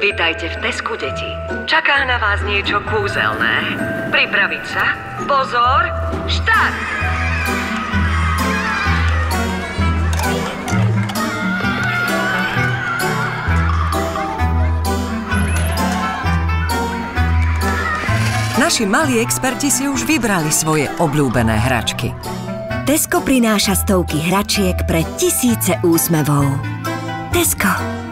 Vítajte v Tesku, deti. Čaká na vás niečo kúzelné. Pripraviť sa? Pozor! Štart! Naši malí experti si už vybrali svoje obľúbené hračky. Tesco prináša stovky hračiek pre tisíce úsmevov. Tesco.